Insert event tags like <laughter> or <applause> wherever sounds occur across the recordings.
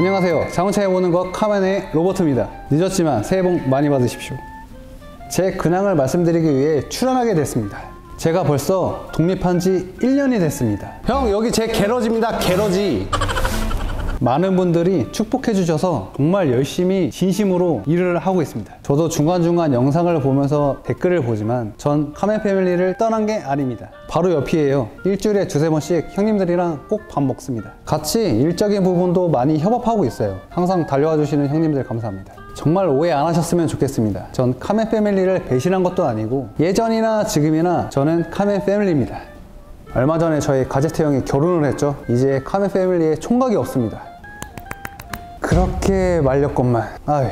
안녕하세요. 자동차에 보는 것 카멘의 로버트입니다. 늦었지만 새해 복 많이 받으십시오. 제 근황을 말씀드리기 위해 출연하게 됐습니다. 제가 벌써 독립한 지 1년이 됐습니다. 형, 여기 제 게러지입니다. 게러지. 많은 분들이 축복해 주셔서 정말 열심히 진심으로 일을 하고 있습니다. 저도 중간중간 영상을 보면서 댓글을 보지만 전 카멘 패밀리를 떠난 게 아닙니다. 바로 옆이에요. 일주일에 두세 번씩 형님들이랑 꼭 밥 먹습니다. 같이 일적인 부분도 많이 협업하고 있어요. 항상 달려와 주시는 형님들 감사합니다. 정말 오해 안 하셨으면 좋겠습니다. 전 카멘 패밀리를 배신한 것도 아니고 예전이나 지금이나 저는 카멘 패밀리입니다. 얼마 전에 저희 가제트 형이 결혼을 했죠. 이제 카멘 패밀리에 총각이 없습니다. 그렇게 말렸건만. 아휴.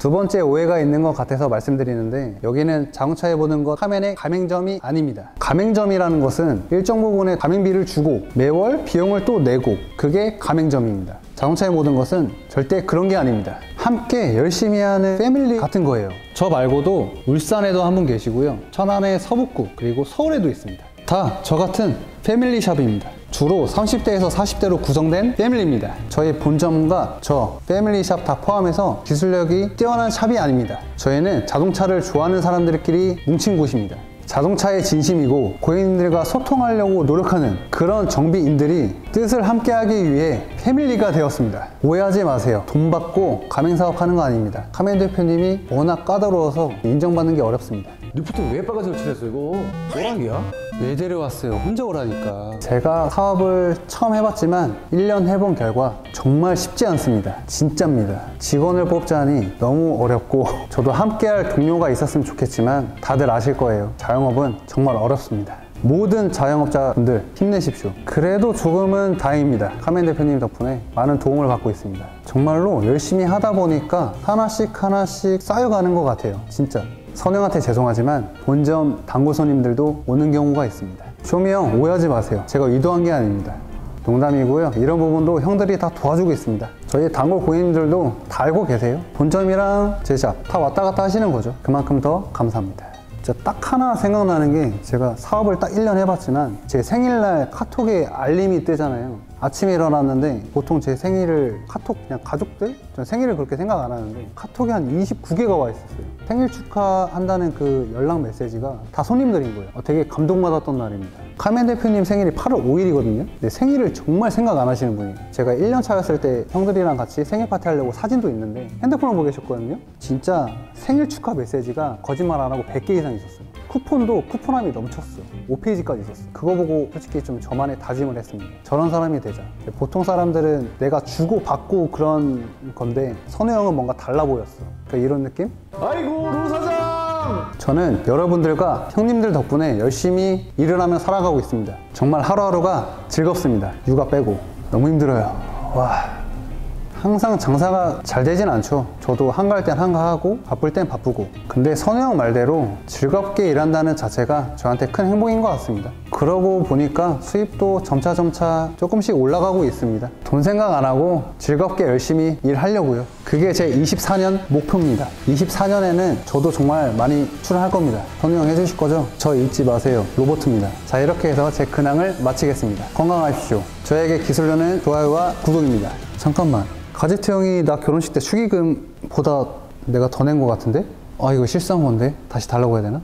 두 번째 오해가 있는 것 같아서 말씀드리는데 여기는 자동차에 보는 것 카멘의 가맹점이 아닙니다. 가맹점이라는 것은 일정 부분의 가맹비를 주고 매월 비용을 또 내고 그게 가맹점입니다. 자동차의 모든 것은 절대 그런 게 아닙니다. 함께 열심히 하는 패밀리 같은 거예요. 저 말고도 울산에도 한 분 계시고요. 천안의 서북구 그리고 서울에도 있습니다. 다 저 같은 패밀리 샵입니다. 주로 30대에서 40대로 구성된 패밀리입니다. 저희 본점과 저 패밀리 샵 다 포함해서 기술력이 뛰어난 샵이 아닙니다. 저희는 자동차를 좋아하는 사람들끼리 뭉친 곳입니다. 자동차에 진심이고 고객님들과 소통하려고 노력하는 그런 정비인들이 뜻을 함께하기 위해 패밀리가 되었습니다. 오해하지 마세요. 돈 받고 가맹사업 하는 거 아닙니다. 카멘 대표님이 워낙 까다로워서 인정받는 게 어렵습니다. 리프트 왜 빨간색으로 칠했어 이거? 노랑이야? 왜 데려왔어요? 혼자 오라니까. 제가 사업을 처음 해봤지만 1년 해본 결과 정말 쉽지 않습니다. 진짜입니다. 직원을 뽑자니 너무 어렵고 <laughs> 저도 함께할 동료가 있었으면 좋겠지만 다들 아실 거예요. 자영업은 정말 어렵습니다. 모든 자영업자분들 힘내십시오. 그래도 조금은 다행입니다. 카멘 대표님 덕분에 많은 도움을 받고 있습니다. 정말로 열심히 하다 보니까 하나씩 하나씩 쌓여가는 것 같아요. 진짜. 선영한테 죄송하지만 본점 단골 손님들도 오는 경우가 있습니다. 쇼미 형 오해하지 마세요. 제가 의도한 게 아닙니다. 농담이고요. 이런 부분도 형들이 다 도와주고 있습니다. 저희 단골 고객님들도 다 알고 계세요. 본점이랑 제샵 다 왔다 갔다 하시는 거죠. 그만큼 더 감사합니다. 딱 하나 생각나는 게 제가 사업을 딱 1년 해봤지만 제 생일날 카톡에 알림이 뜨잖아요. 아침에 일어났는데 보통 제 생일을 카톡 그냥 가족들? 전 생일을 그렇게 생각 안 하는데 카톡이 한 29개가 와 있었어요. 생일 축하한다는 그 연락 메시지가 다 손님들인 거예요. 어, 되게 감동받았던 날입니다. 카멘 대표님 생일이 8월 5일이거든요. 근데 생일을 정말 생각 안 하시는 분이에요. 제가 1년 차였을 때 형들이랑 같이 생일 파티 하려고 사진도 있는데 핸드폰을 보고 계셨거든요. 진짜 생일 축하 메시지가 거짓말 안 하고 100개 이상 있었어요. 쿠폰도 쿠폰함이 넘쳤어. 5페이지까지 있었어. 그거 보고 솔직히 좀 저만의 다짐을 했습니다. 저런 사람이 되자. 보통 사람들은 내가 주고 받고 그런 건데 선우 형은 뭔가 달라 보였어. 그러니까 이런 느낌? 아이고 루 사장! 저는 여러분들과 형님들 덕분에 열심히 일을 하며 살아가고 있습니다. 정말 하루하루가 즐겁습니다. 육아 빼고. 너무 힘들어요. 와. 항상 장사가 잘 되진 않죠. 저도 한가할 땐 한가하고 바쁠 땐 바쁘고. 근데 선우 형 말대로 즐겁게 일한다는 자체가 저한테 큰 행복인 것 같습니다. 그러고 보니까 수입도 점차점차 조금씩 올라가고 있습니다. 돈 생각 안 하고 즐겁게 열심히 일하려고요. 그게 제 24년 목표입니다. 24년에는 저도 정말 많이 출연할 겁니다. 선우 형 해주실 거죠? 저 잊지 마세요. 로버트입니다. 자, 이렇게 해서 제 근황을 마치겠습니다. 건강하십시오. 저에게 기술료는 좋아요와 구독입니다. 잠깐만. 가제트 형이 나 결혼식 때 축의금보다 내가 더 낸 것 같은데? 아 이거 실수한 건데 다시 달라고 해야 되나?